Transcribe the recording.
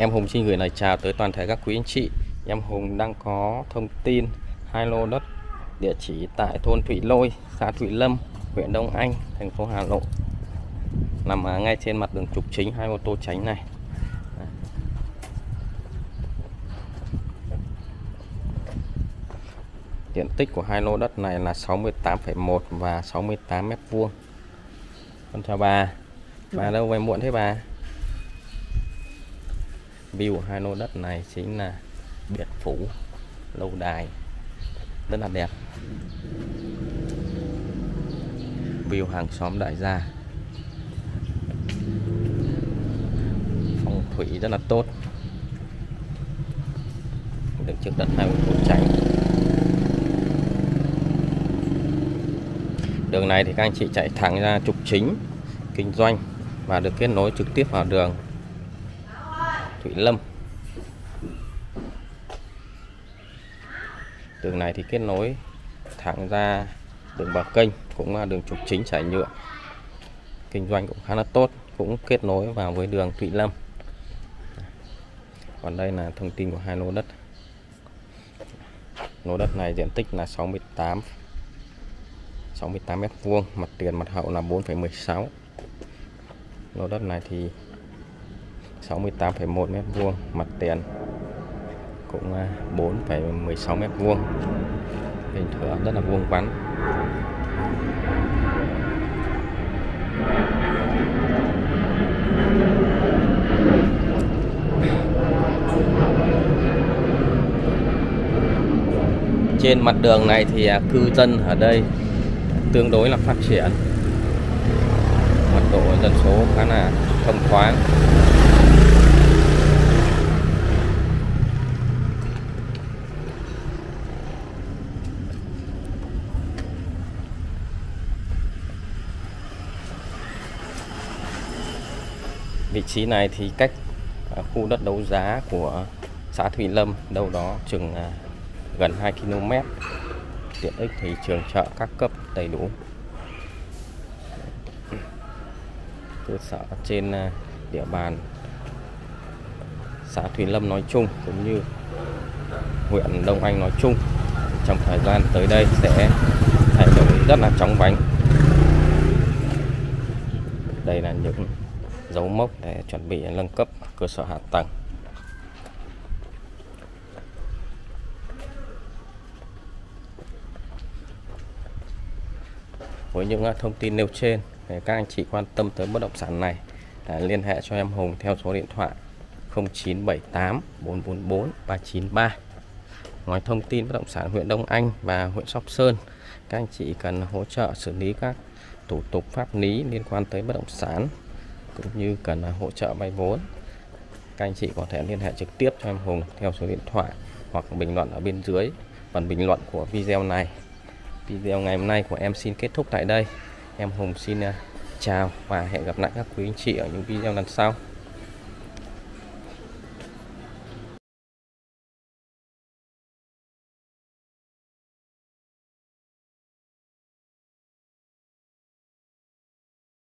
Em Hùng xin gửi lời chào tới toàn thể các quý anh chị. Em Hùng đang có thông tin hai lô đất địa chỉ tại thôn Thủy Lôi, xã Thủy Lâm, huyện Đông Anh, thành phố Hà Nội. Nằm ở ngay trên mặt đường trục chính hai ô tô tránh này. Diện tích của hai lô đất này là 68,1 và 68 mét vuông. Con chào bà. Bà đâu về muộn thế bà? View của hai lô đất này chính là biệt phủ lâu đài. Rất là đẹp. View hàng xóm đại gia. Phong thủy rất là tốt. Được trước đất hai cũng tránh đường này thì các anh chị chạy thẳng ra trục chính, kinh doanh và được kết nối trực tiếp vào đường. Thủy Lâm. Đường này thì kết nối thẳng ra đường bờ kênh cũng là đường trục chính trải nhựa. Kinh doanh cũng khá là tốt cũng kết nối vào với đường Thụy Lâm. Còn đây là thông tin của hai lô đất. Lô đất này diện tích là 68 68 mét vuông mặt tiền mặt hậu là 4,16 lô đất này thì 68,1 mét vuông mặt tiền cũng à, 4,16 mét vuông. Hình thửa rất là vuông vắn. Trên mặt đường này thì à, cư dân ở đây tương đối là phát triển. Mật độ dân số khá là thông thoáng. Vị trí này thì cách à, khu đất đấu giá của xã Thủy Lâm đâu đó chừng à, gần 2 km tiện ích thì trường chợ các cấp đầy đủ. Cơ sở trên à, địa bàn xã Thủy Lâm nói chung cũng như huyện Đông Anh nói chung. Trong thời gian tới đây sẽ thay đổi rất là chóng vánh. Đây là những dấu mốc để chuẩn bị nâng cấp cơ sở hạ tầng. Với những à, thông tin nêu trên các anh chị quan tâm tới bất động sản này liên hệ cho em Hùng theo số điện thoại 0978 444 393 ngoài thông tin bất động sản huyện Đông Anh và huyện Sóc Sơn, các anh chị cần hỗ trợ xử lý các thủ tục pháp lý liên quan tới bất động sản cũng như cần hỗ trợ vay vốn. Các anh chị có thể liên hệ trực tiếp cho em Hùng theo số điện thoại hoặc bình luận ở bên dưới phần bình luận của video này. Video ngày hôm nay của em xin kết thúc tại đây. Em Hùng xin à, chào và hẹn gặp lại các quý anh chị ở những video lần sau.